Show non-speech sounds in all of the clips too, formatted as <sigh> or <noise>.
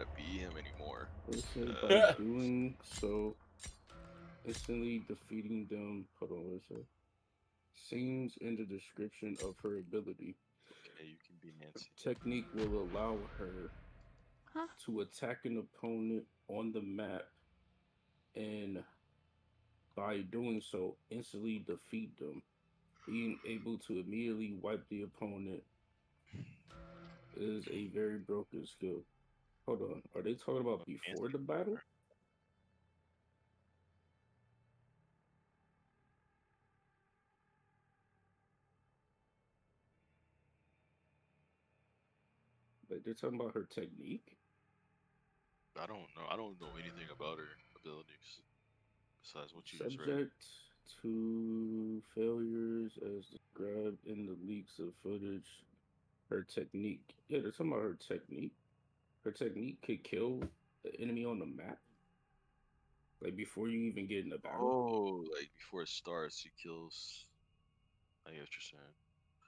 to be him anymore. It Uh, by <laughs> doing so, instantly defeating them. Hold on, what is it? Seems in the description of her ability. Okay, you can be Nancy. Technique will allow her Huh? to attack an opponent on the map and by doing so instantly defeat them. Being able to immediately wipe the opponent is a very broken skill. Hold on, are they talking about before the battle? Like they're talking about her technique? I don't know. I don't know anything about her abilities besides what you just read. Subject to failures as described in the leaks of footage. Her technique. Yeah, they're talking about her technique. Her technique could kill the enemy on the map. Like before you even get in the battle. Oh, like before it starts, she kills. I get what you're saying.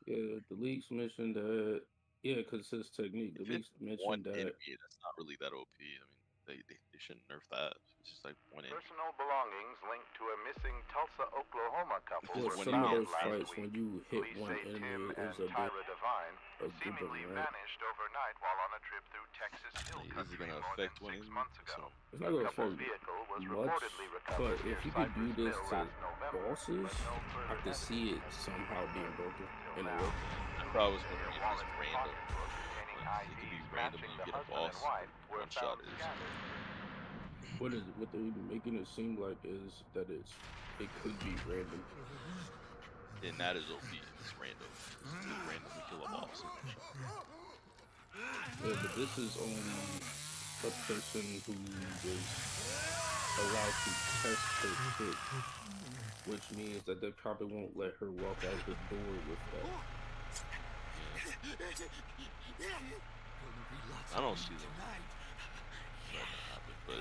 Yeah, the leaks mentioned that. Yeah, because says technique. The leaks mentioned that. enemy, that's not really that OP. I mean, they, they, they shouldn't nerf that. It's just like one enemy. Personal belongings linked to a missing Tulsa, Oklahoma couple were Well, some When of found those last fights, week. when you hit Police one say Tim and it's a bit, Tyra Devine a seemingly right? vanished overnight while on a trip through Texas Hill Like, is it Country gonna more affect than one six months ago. So, It's not gonna affect vehicle was much, reportedly recovered but if you could do this to November, bosses, no I could see it somehow being broken in a way. I thought I was Their wondering if it's wallet and random. Pocketbook containing Like, it could be random matching when you the get a boss. One shot is. What is what they're making it seem like is that it's it could be random. And that is OP. It's random. It's just randomly kill a boss. Yeah, but this is only a person who is allowed to test her kit, which means that they probably won't let her walk out the door with that. I don't see them. That but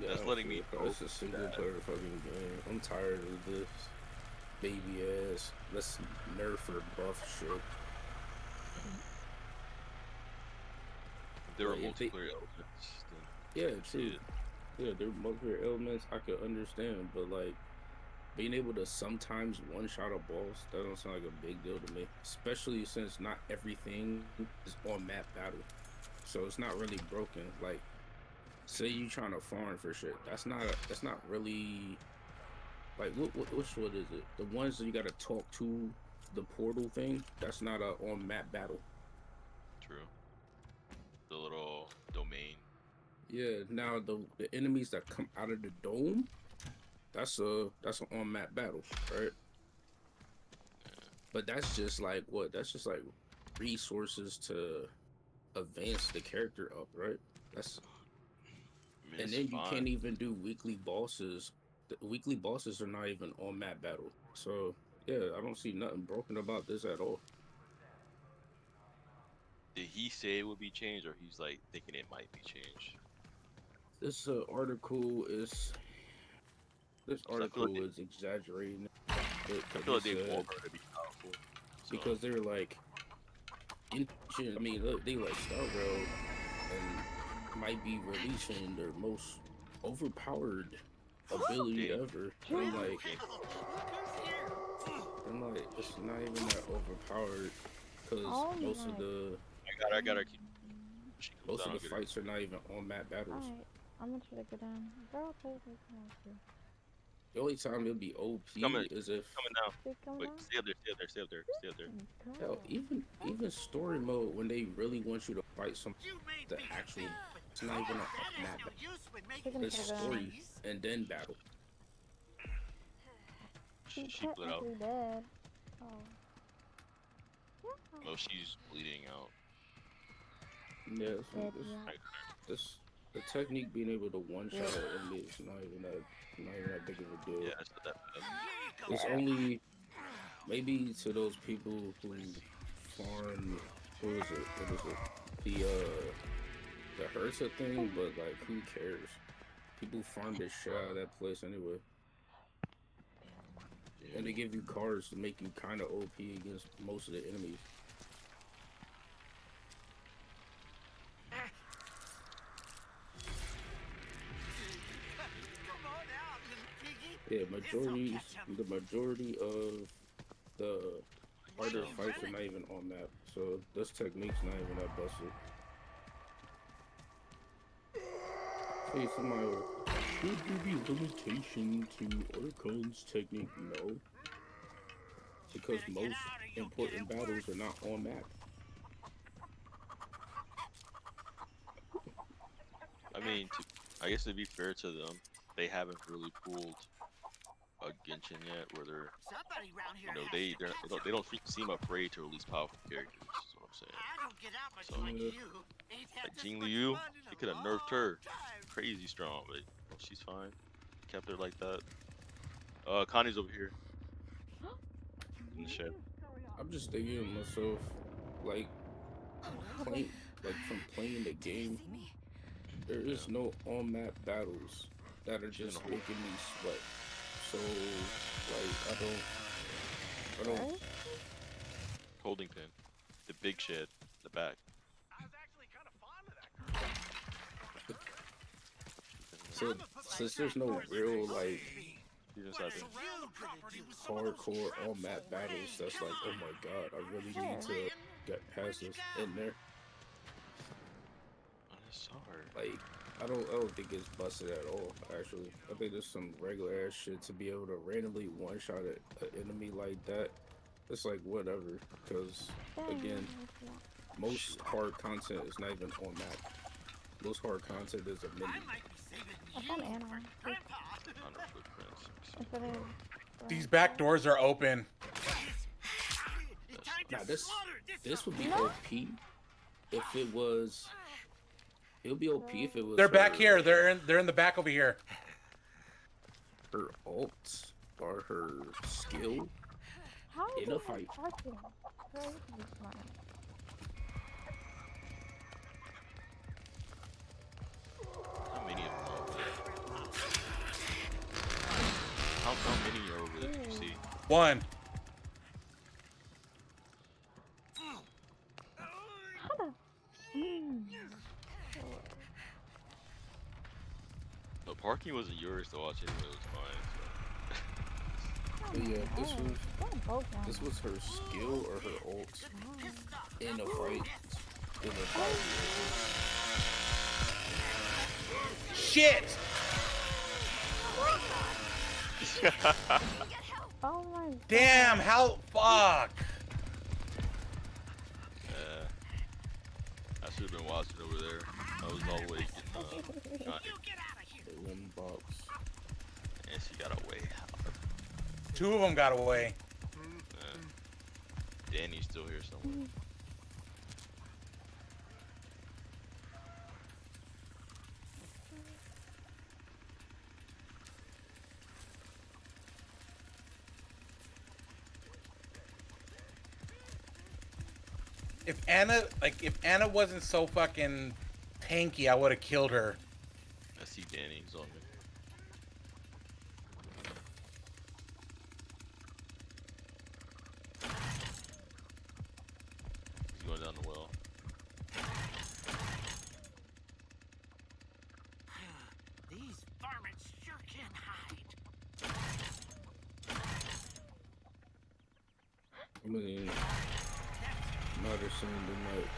Yeah, That's letting me like It's a single player fucking game. I'm tired of this baby ass. Let's nerf or buff shit. there Like, multiplayer elements, Yeah, true. Yeah, there are multiple elements I could understand, but like being able to sometimes one shot a boss, that don't sound like a big deal to me. Especially since not everything is on map battle. So it's not really broken. Like say you trying to farm for shit. That's not that's not really like what, what which one is it? The ones that you gotta talk to the portal thing, that's not a on map battle. True. The little domain. Yeah, now the the enemies that come out of the dome, that's a that's an on map battle, right? But that's just like what? That's just like resources to advance the character up, right? That's I mean, and then you can't even do weekly bosses. The weekly bosses are not even on map battle. So yeah, I don't see nothing broken about this at all. Did he say it would be changed, or he's like thinking it might be changed? This uh, article is this I feel like article they- is exaggerating. it, I 'cause feel like they want her to be powerful. so- because they're like ancient. I mean, look, they like Star Rail and might be releasing their most overpowered ability Yeah. ever. And I'm like, I'm like, it's not even that overpowered because Oh most of the I got, I got her. Keep. She comes most down, of the get her. fights are not even on map battles. Alright, I'm gonna try to go down. Girl, please, please, please. The only time it'll be OP Coming- is if Coming down. Please come Wait, down. stay up there. Stay up there. Stay up there. Stay up there. hell, even even story mode when they really want you to fight some You made the actual it's not even a map has no use when making gonna It's try to go down. story and then battle. She, She's she bled out. dead. Oh. Yeah. Well, she's bleeding out. Yeah, it's- Dead, it's- yeah. This the technique being able to one shot Yeah. an enemy is not even that not even that big of a deal. Yeah, it's not that bad. It's only maybe to those people who farm what is it? What is it? The uh the Herta thing, but like who cares? People farm the shit out of that place anyway. Yeah. And they give you cards to make you kinda OP against most of the enemies. Yeah, majority the majority of the harder fights are not even on map, so this technique's not even that busted. Hey, somebody, should there be limitation to Acheron's technique? No, because most important battles are not on map. I mean, to, I guess to be fair to them, they haven't really pulled a Genshin yet, where they're, Somebody round here you know, they they're, they don't, they don't seem afraid to release powerful characters. Is what I'm saying. I don't get out much So- like you. Ain't Like Jing Liu, fun in they could have nerfed her. time. Crazy strong, but well, she's fine. Kept her like that. Uh, Connie's over here. In the shed. I'm just thinking to myself, like, playing, like from playing the game, there is no on-map battles that are just Shouldn't making me sweat. So, like, I don't, I don't. Right? Holding pin. The big shed. The back. I was actually kind of fond of that girl. So, since there's no real like She just What had a to- real property with some of those hardcore tricks. on-map battles, that's like, oh my god, I really need to get past this in there. I just saw her. Like, I don't, I don't think it's busted at all. Actually, I think there's some regular ass shit to be able to randomly one-shot an enemy like that. It's like whatever, because Again. most hard content is not even on map. Most hard content is a mini. I might be saving I found for Anna. Grandpa. On her footprints. If it is, These back doors are open. It's Now this, this would be OP if it was. It would be OP if it was. They're back uh, here. They're in. They're in the back over here. <laughs> Her ult or her skill. How is in a fight. parking? Girl, you can be smart. How many of them are over there? How, how many are over there? You see? One. How the? Mm. No, parking wasn't yours to watch anyway. It was mine. But yeah, this Oh, was they're both on. this was her skill or her ult in a fight. In a fight. Shit. <laughs> Oh my god. Damn. How? Fuck. So, uh, I should have been watching over there. I was all awake and uh, <laughs> got it, You get out of here. The limb box. and she got away. Two of them got away. Danny's still here somewhere. If Anna, like, if Anna wasn't so fucking tanky, I would have killed her. I see Danny's on me. He's going down the well. These varmints sure can hide. I mean, now they're saying they might.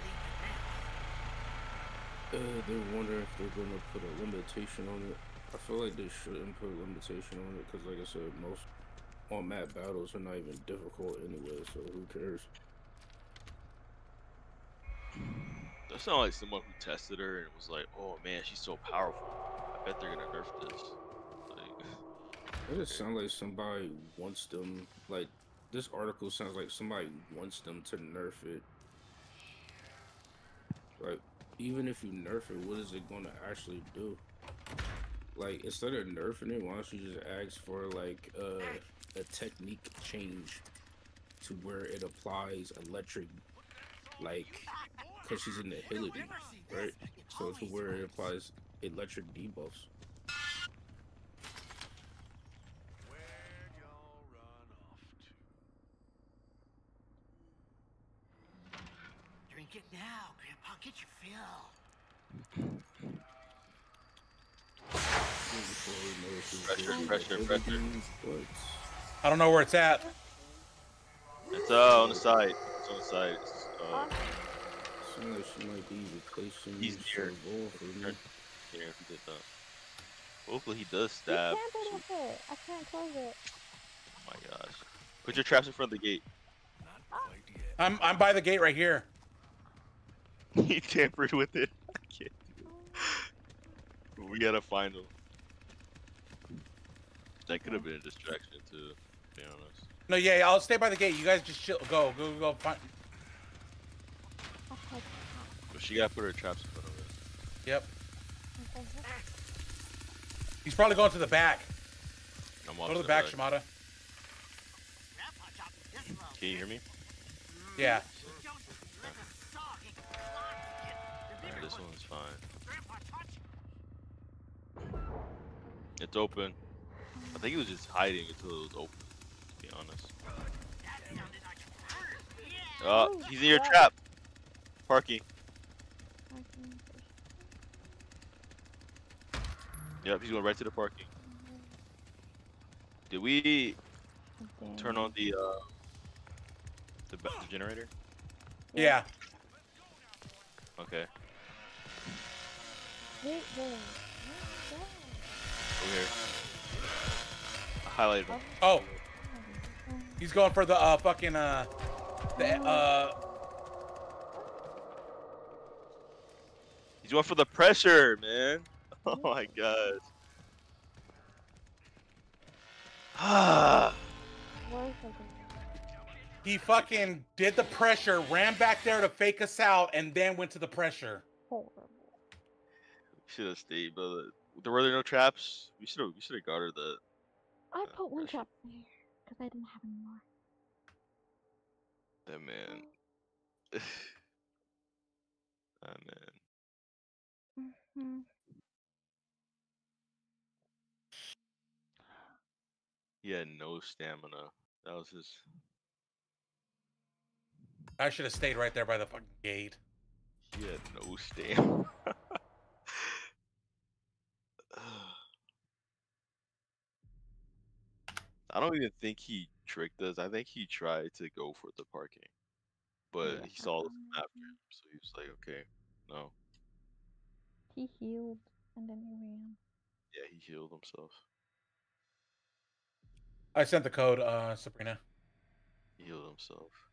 Uh, they wonder if they're gonna put a limitation on it. I feel like they shouldn't put a limitation on it because, like I said, most on map battles are not even difficult anyway. So who cares? That sounds like someone who tested her and was like, "Oh man, she's so powerful. I bet they're gonna nerf this." Like, It just sounds like somebody wants them. Like this article sounds like somebody wants them to nerf it. Like even if you nerf it, what is it going to actually do? Like instead of nerfing it, why don't you just ask for like uh, a technique change to where it applies electric, like because she's in the ability, right? So to where it applies electric debuffs. Where'd y'all run off to? Drink it now, Grandpa. Get your fill. Pressure, pressure, pressure. I don't know where it's at. It's uh on the side. It's on the side. It's, uh, seems like she might be replacing He's near. Serval here he did that. Hopefully he does You stab. can't so- open it. I can't close it. oh my gosh. Put your traps in front of the gate. Not quite yet. I'm I'm by the gate right here. <laughs> he tampered with it. I can't do it. We gotta find him. That could have been a distraction too, to be honest. No, yeah, I'll stay by the gate. You guys just chill. Go, go, go. Find. But she gotta put her traps in front of it. Yep. He's probably going to the back. I'm Go to the the back, back. Shimada. Can you hear me? Yeah. This one's fine. It's open. I think he was just hiding until it was open, to be honest. Uh, Oh, he's in your trap. Parking. Yep, he's going right to the parking. Did we turn on the uh the, ba- the generator? Yeah. Okay, Wait, wait. over here. Highlighted him. Oh, he's going for the uh fucking uh the uh He's going for the pressure, man. <laughs> Oh my god. Ah. <sighs> He fucking did the pressure, ran back there to fake us out, and then went to the pressure. horrible? Should have stayed, but there were there no traps. We should have we should have got her the. I Uh, put one pressure. trap there because I didn't have any more. That man. <laughs> that man. Hmm. He had no stamina. That was his. I should have stayed right there by the fucking gate. He had no <laughs> stamina. I don't even think he tricked us. I think he tried to go for the parking, but Yeah. he saw us Um, after him, so he was like, "Okay, no." He healed and then he ran. Yeah, he healed himself. I sent the code, uh, Sabrina. He healed himself.